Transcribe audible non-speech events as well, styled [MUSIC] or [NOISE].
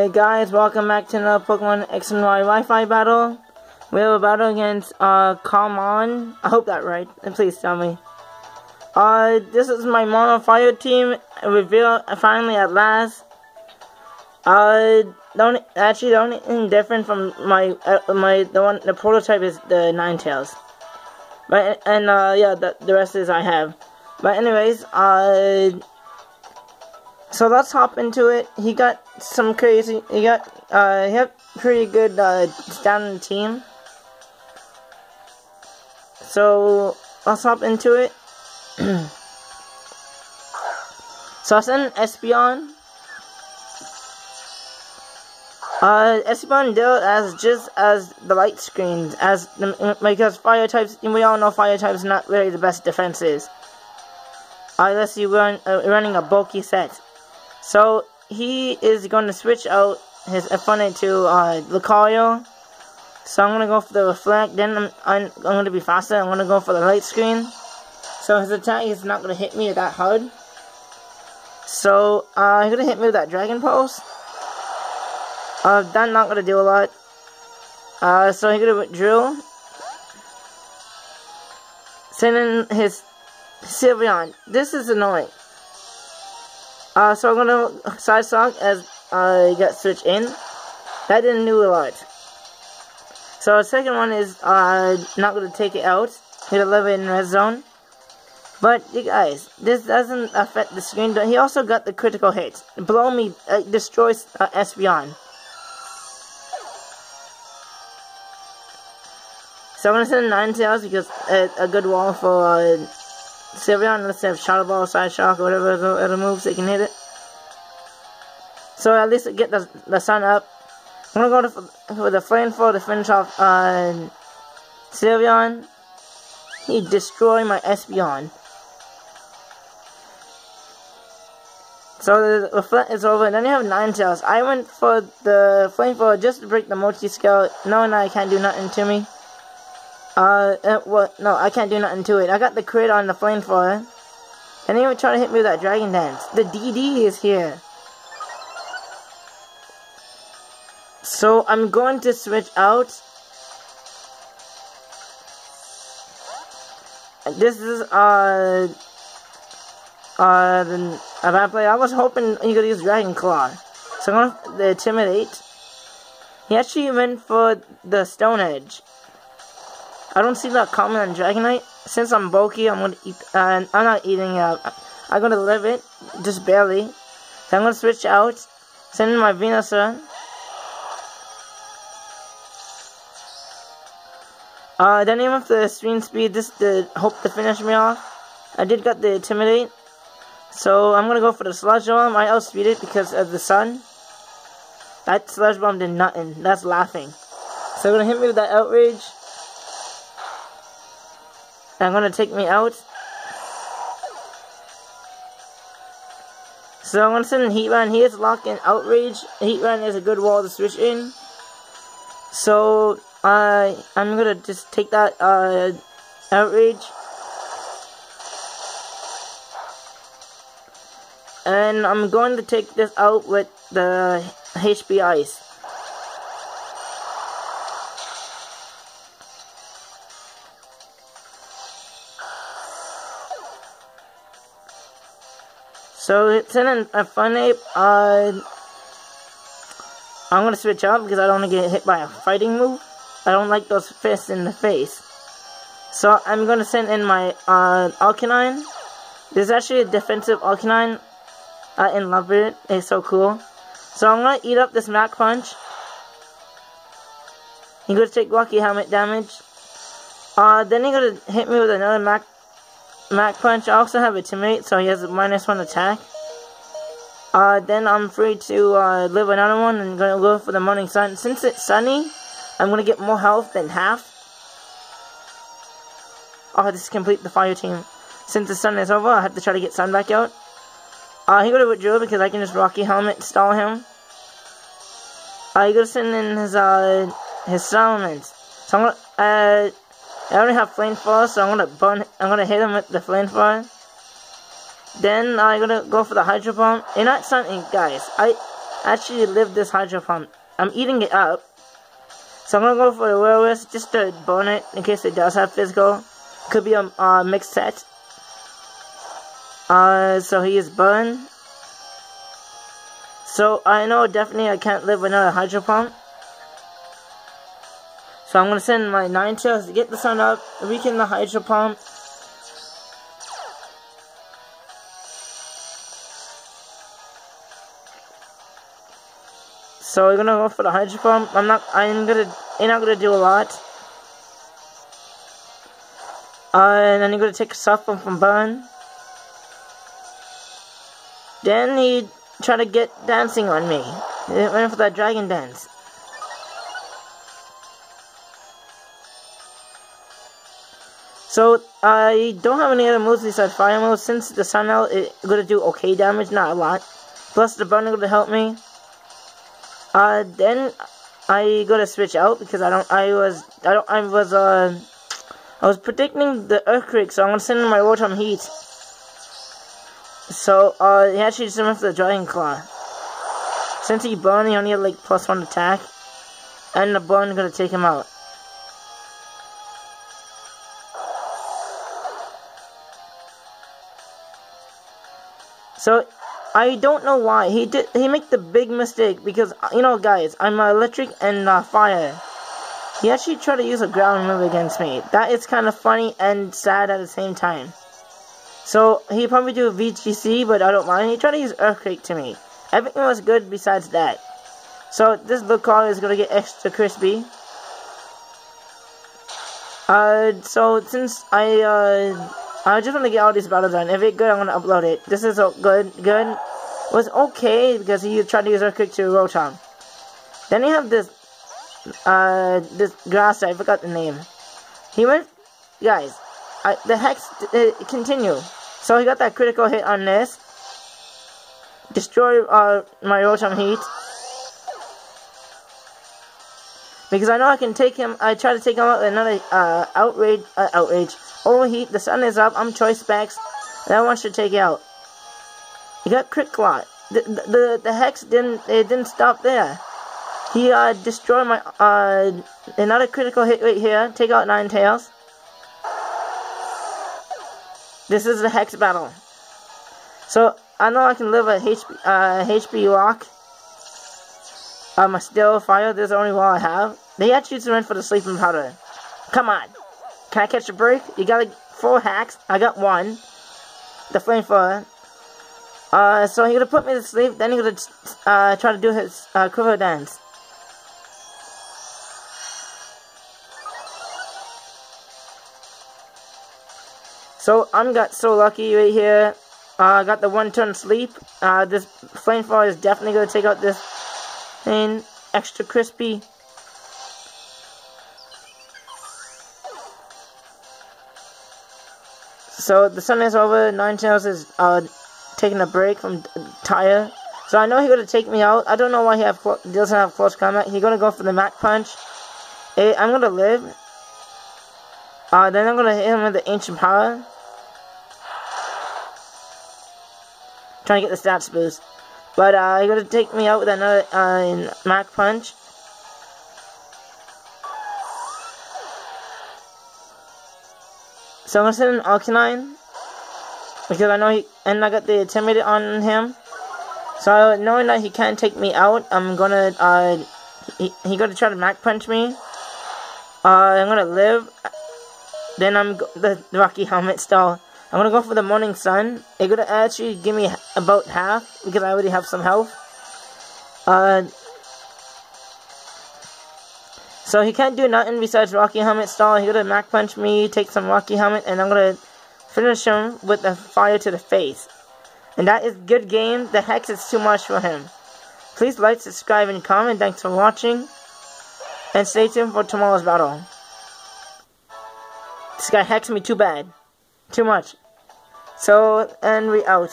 Hey guys, welcome back to another Pokemon X and Y Wi-Fi battle. We have a battle against uh Calmon. I hope that right. And please tell me. Uh, this is my Mono Fire team reveal finally at last. Uh, don't actually the only thing different from my uh, my the one the prototype is the Ninetales. But and uh yeah the the rest is I have. But anyways, uh so let's hop into it. He got some crazy. He got uh, he had pretty good uh, standing team. So let's hop into it. [CLEARS THROAT] so I sent Espeon. Uh, Espeon dealt as just as the light screens, as the, because fire types. We all know fire types not really the best defenses. Unless you run uh, running a bulky set. So he is going to switch out his opponent to uh, Lucario. So I'm going to go for the Reflect, then I'm, I'm, I'm going to be faster, I'm going to go for the Light Screen. So his attack is not going to hit me that hard. So, uh, he's going to hit me with that Dragon Pulse. Uh, that's not going to do a lot. Uh, so he's going to drill. Sending his Sylveon. This is annoying. Uh, so I'm gonna Psyshock as I get switched in. That didn't do a lot. So the second one is uh, not gonna take it out. Hit 11 in red zone. But you guys, this doesn't affect the screen. But he also got the critical hit. Blow me uh, destroys uh, Espeon. So I'm gonna send Ninetales because uh, a good wall for uh, Sylveon, let's have Shadow Ball, Psyshock, or whatever other moves they can hit it. So at least get the, the sun up. I'm gonna go to, for the Flame Throw to finish off uh, Sylveon. He destroyed my Espeon. So the reflect is over, and then you have Ninetales. I went for the Flame Flamethrower just to break the Multiscale, knowing I can't do nothing to me. Uh, what? No, I can't do nothing to it. I got the crit on the flamethrower. And he would try to hit me with that dragon dance. The DD is here. So I'm going to switch out. This is uh uh the a bad play. I was hoping he could use Dragon Claw. So I'm gonna the intimidate. He actually went for the Stone Edge. I don't see that coming on Dragonite. Since I'm bulky, I'm gonna eat. Uh, I'm not eating. Uh, I'm gonna live it, just barely. So I'm gonna switch out, send in my Venusaur. Uh, then even with the screen speed, just did hope to finish me off. I did get the Intimidate. So I'm gonna go for the Sludge Bomb. I outspeed it because of the sun. That Sludge Bomb did nothing. That's laughing. So I'm gonna hit me with that Outrage. I'm gonna take me out. So I'm gonna send in Heatran. He is locked in Outrage. Heatran is a good wall to switch in. So uh, I'm gonna just take that uh, Outrage. And I'm going to take this out with the HP Ice. So it's Infernape. Uh, I'm gonna switch out because I don't want to get hit by a fighting move. I don't like those fists in the face. So I'm gonna send in my uh, Arcanine. There's actually a defensive Arcanine. I in love it. It's so cool. So I'm gonna eat up this Mach Punch. He's gonna take Rocky Helmet damage. Uh, then he's gonna hit me with another Mach Mach Punch. Also have a teammate, so he has a minus one attack. Uh, then I'm free to uh, live another one and gonna go for the morning sun. Since it's sunny, I'm gonna get more health than half. Oh, this is complete the fire team. Since the sun is over, I have to try to get sun back out. Uh, he gonna withdraw because I can just Rocky Helmet stall him. Uh, he send in his, uh, his settlements. So I'm gonna, uh, I already have flamethrower, so I'm gonna burn. I'm gonna hit him with the flamethrower. Then I'm gonna go for the Hydro Pump. You're not something, guys. I actually live this Hydro Pump. I'm eating it up. So I'm gonna go for the Will just to burn it in case it does have physical. Could be a uh, mixed set. Uh, so he is burned. So I know definitely I can't live with another Hydro Pump. So I'm gonna send my nine Ninetales to get the sun up, weaken the Hydro Pump. So we're gonna go for the Hydro Pump. I'm not I'm gonna ain't not gonna do a lot. Uh, and then you're gonna take a soft pump from Burn. Then he try to get dancing on me. Went for that dragon dance. So, I don't have any other moves besides Fire Mode. Since the Sun out, it's gonna do okay damage, not a lot. Plus, the Burn is gonna help me. Uh, then I gotta switch out because I don't, I was, I don't, I was, uh, I was predicting the Earthquake, so I'm gonna send in my Rotom Heat. So, uh, he actually for the Dragon Claw. Since he burned, he only had like plus one attack. And the burn gonna take him out. So, I don't know why he did. He made the big mistake because you know, guys, I'm electric and uh, fire. He actually tried to use a ground move against me. That is kind of funny and sad at the same time. So he probably do a VGC, but I don't mind. He tried to use Earthquake to me. Everything was good besides that. So this look card is gonna get extra crispy. Uh, so since I uh I just want to get all these battles done. If it's good, I'm going to upload it. This is good. Good. was okay because he tried to use Earthquake to Rotom. Then you have this, uh, this grass, I forgot the name. He went, guys, I, the Hex, uh, continue. So he got that critical hit on this. Destroy, uh, my Rotom Heat. Because I know I can take him, I try to take him out with another, uh, outrage, uh, outrage, overheat, the sun is up, I'm choice specs, that one should take out. He got crit clot. The, the, the hex didn't, it didn't stop there. He, uh, destroyed my, uh, another critical hit right here, take out Ninetales. This is the hex battle. So, I know I can live a HP, uh, HP rock. I'm a still fire. This only wall I have. They actually just went for the sleeping powder. Come on. Can I catch a break? You got like four hacks. I got one. The flamethrower. Uh, so he's gonna put me to sleep. Then he's gonna uh, try to do his uh, quiver dance. So I'm got so lucky right here. Uh, I got the one turn sleep. Uh, this flamethrower is definitely gonna take out this and extra crispy. So the sun is over. Ninetales is uh, taking a break from Tire. So I know he's gonna take me out. I don't know why he have doesn't have close combat. He's gonna go for the Mach Punch. I'm gonna live. Uh, then I'm gonna hit him with the Ancient Power. Trying to get the stats boost. But uh, he's gonna take me out with another uh, Mach Punch. So I'm gonna send an Arcanine because I know he and I got the Intimidate on him. So knowing that he can't take me out, I'm gonna uh he, he gonna try to Mach Punch me. Uh, I'm gonna live. Then I'm the, the Rocky Helmet style. I'm gonna go for the Morning Sun. It's gonna actually give me about half because I already have some health. Uh, so he can't do nothing besides Rocky Helmet stall. He's gonna Mach Punch me, take some Rocky Helmet, and I'm gonna finish him with a fire to the face. And that is good game. The Hex is too much for him. Please like, subscribe, and comment. Thanks for watching. And stay tuned for tomorrow's battle. This guy hexed me too bad. Too much. So, and we out.